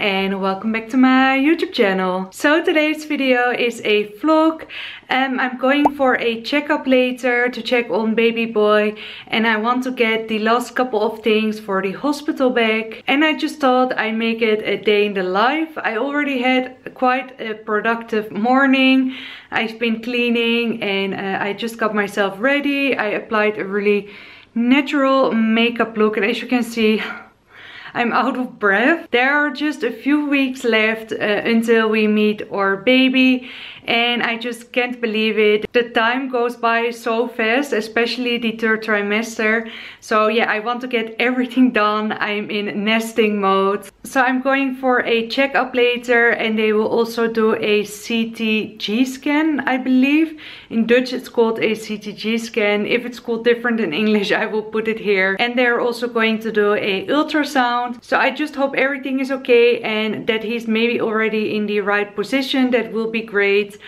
and welcome back to my YouTube channel. So today's video is a vlog. Um, I'm going for a checkup later to check on baby boy and I want to get the last couple of things for the hospital bag and I just thought I'd make it a day in the life. I already had quite a productive morning. I've been cleaning and uh, I just got myself ready. I applied a really natural makeup look and as you can see I'm out of breath. There are just a few weeks left uh, until we meet our baby and I just can't believe it. The time goes by so fast, especially the third trimester. So yeah, I want to get everything done. I'm in nesting mode. So I'm going for a checkup later and they will also do a CTG scan, I believe. In Dutch it's called a CTG scan. If it's called different in English, I will put it here. And they're also going to do a ultrasound. So I just hope everything is okay and that he's maybe already in the right position. That will be great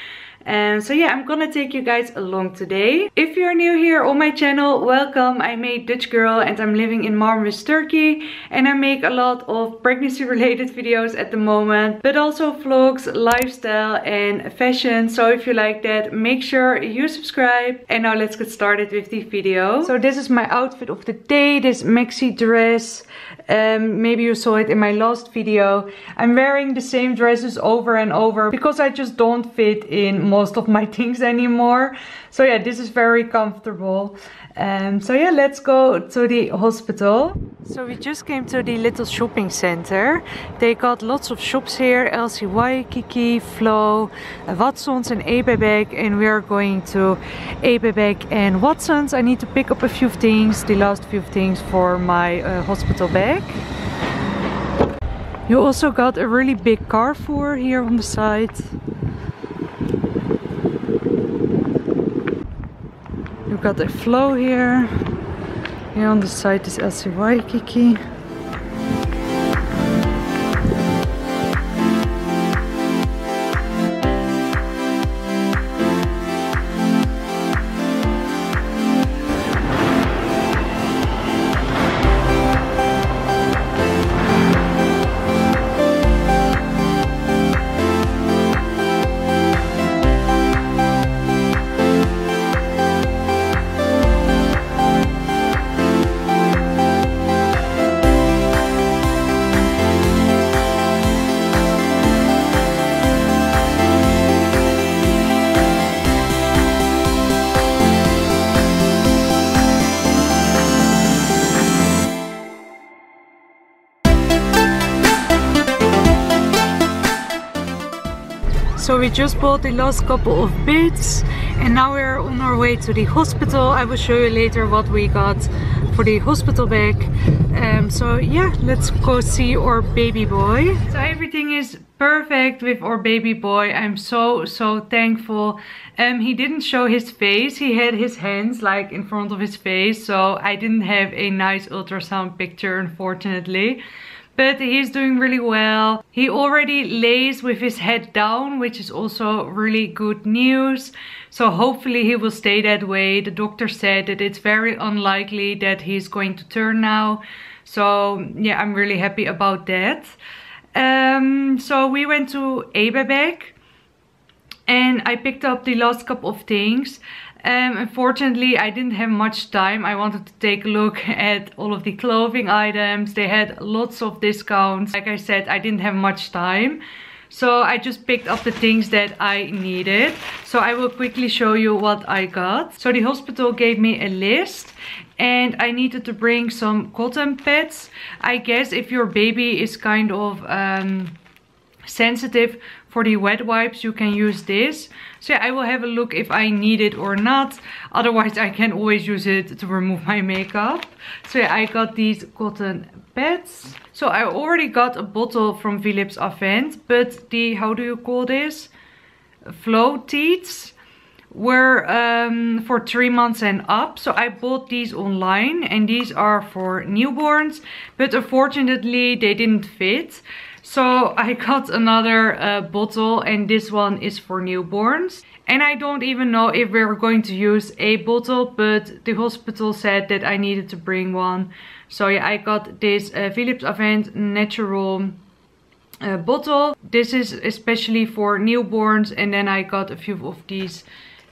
and so yeah i'm gonna take you guys along today. If you're new here on my channel welcome. I'm a dutch girl and i'm living in marmaris turkey and i make a lot of pregnancy related videos at the moment but also vlogs lifestyle and fashion. So if you like that make sure you subscribe. And now let's get started with the video. So this is my outfit of the day this maxi dress. Um, maybe you saw it in my last video. I'm wearing the same dresses over and over because I just don't fit in most of my things anymore. So yeah, this is very comfortable. Um, so yeah, let's go to the hospital. So we just came to the little shopping center. They got lots of shops here. LC Waikiki, Flo, Watsons and Ebebek. And we are going to Ebebek and Watsons. I need to pick up a few things, the last few things for my uh, hospital bag. You also got a really big Carrefour here on the side. Got a Flo here. Here on the side is LC Waikiki. We just bought the last couple of bits and now we're on our way to the hospital. I will show you later what we got for the hospital bag. Um, so yeah, let's go see our baby boy. So everything is perfect with our baby boy. I'm so, so thankful. Um, he didn't show his face. He had his hands like in front of his face. So I didn't have a nice ultrasound picture, unfortunately but he's doing really well. He already lays with his head down, which is also really good news. So hopefully he will stay that way. The doctor said that it's very unlikely that he's going to turn now. So yeah, I'm really happy about that. Um, so we went to Ebebek and I picked up the last couple of things. Um, unfortunately, I didn't have much time. I wanted to take a look at all of the clothing items. They had lots of discounts. Like I said, I didn't have much time. So I just picked up the things that I needed. So I will quickly show you what I got. So the hospital gave me a list and I needed to bring some cotton pads. I guess if your baby is kind of um, sensitive for the wet wipes you can use this so yeah, I will have a look if I need it or not otherwise I can always use it to remove my makeup so yeah I got these cotton pads so I already got a bottle from Philips Avent but the how do you call this flow teats were um, for three months and up. So I bought these online and these are for newborns. But unfortunately they didn't fit. So I got another uh, bottle and this one is for newborns. And I don't even know if we're going to use a bottle, but the hospital said that I needed to bring one. So yeah, I got this uh, Philips Avent Natural uh, bottle. This is especially for newborns and then I got a few of these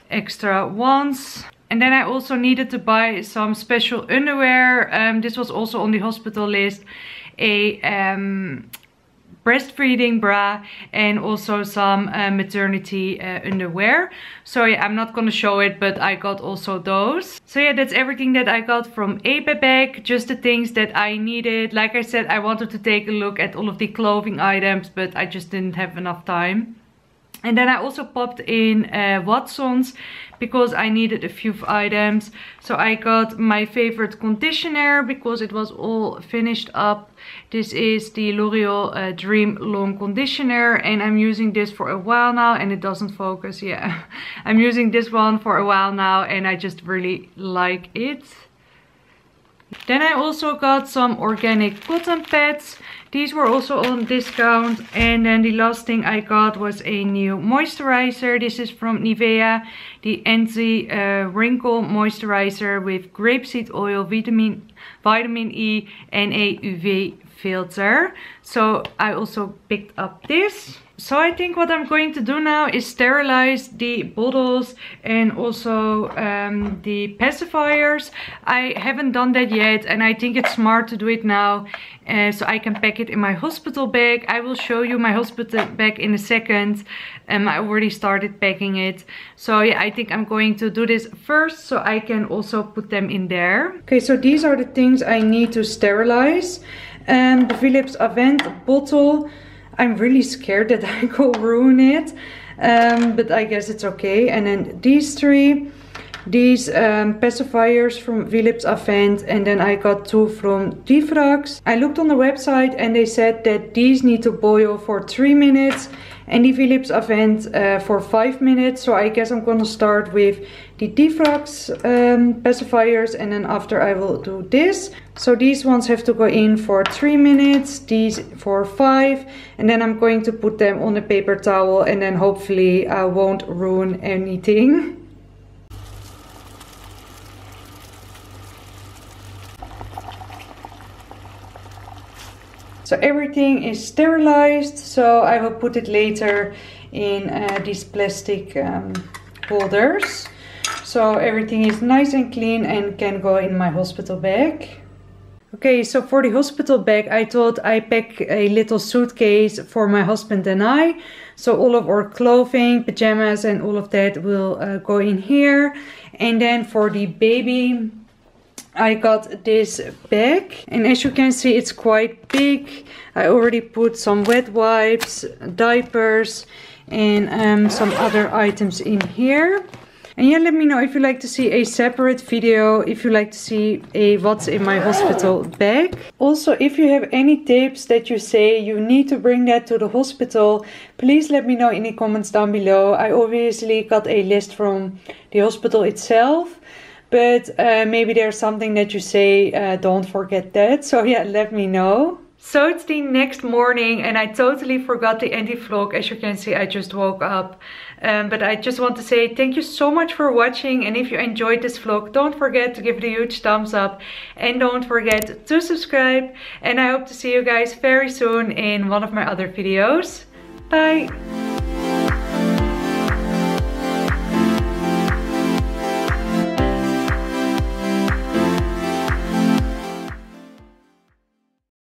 extra ones. And then I also needed to buy some special underwear. Um, this was also on the hospital list. A um, breastfeeding bra and also some uh, maternity uh, underwear. So yeah i'm not gonna show it but i got also those. So yeah that's everything that i got from Ebebek just the things that i needed. Like i said i wanted to take a look at all of the clothing items but i just didn't have enough time and then I also popped in uh, Watson's because I needed a few items. So I got my favorite conditioner because it was all finished up. This is the L'Oreal uh, Dream Long Conditioner and I'm using this for a while now and it doesn't focus. Yeah, I'm using this one for a while now and I just really like it. Then I also got some organic cotton pads. These were also on discount. And then the last thing I got was a new moisturizer. This is from Nivea. The Anti-Wrinkle uh, Moisturizer with grapeseed oil, vitamin, vitamin E and a UV filter. So I also picked up this. So I think what I'm going to do now is sterilize the bottles and also um, the pacifiers. I haven't done that yet and I think it's smart to do it now uh, so I can pack it in my hospital bag. I will show you my hospital bag in a second. Um, I already started packing it. So yeah, I think I'm going to do this first so I can also put them in there. Okay, so these are the things I need to sterilize. Um, the Philips Avent bottle I'm really scared that I go ruin it. Um, but I guess it's okay. And then these three, these um, pacifiers from Philips Avent and then I got two from Difrax. I looked on the website and they said that these need to boil for three minutes and the Philips Avent uh, for 5 minutes. So I guess I'm gonna start with the Difrax um, pacifiers and then after I will do this. So these ones have to go in for 3 minutes, these for 5 and then I'm going to put them on a paper towel and then hopefully I won't ruin anything. So everything is sterilized. So I will put it later in uh, these plastic um, holders. So everything is nice and clean and can go in my hospital bag. Okay, so for the hospital bag, I thought I pack a little suitcase for my husband and I. So all of our clothing, pajamas and all of that will uh, go in here. And then for the baby I got this bag and as you can see it's quite big. I already put some wet wipes, diapers and um, some other items in here. And yeah, let me know if you like to see a separate video, if you like to see a what's in my hospital bag. Also, if you have any tips that you say you need to bring that to the hospital, please let me know in the comments down below. I obviously got a list from the hospital itself but uh, maybe there's something that you say, uh, don't forget that. So yeah, let me know. So it's the next morning and I totally forgot the anti-vlog. As you can see, I just woke up. Um, but I just want to say thank you so much for watching. And if you enjoyed this vlog, don't forget to give it a huge thumbs up. And don't forget to subscribe. And I hope to see you guys very soon in one of my other videos. Bye!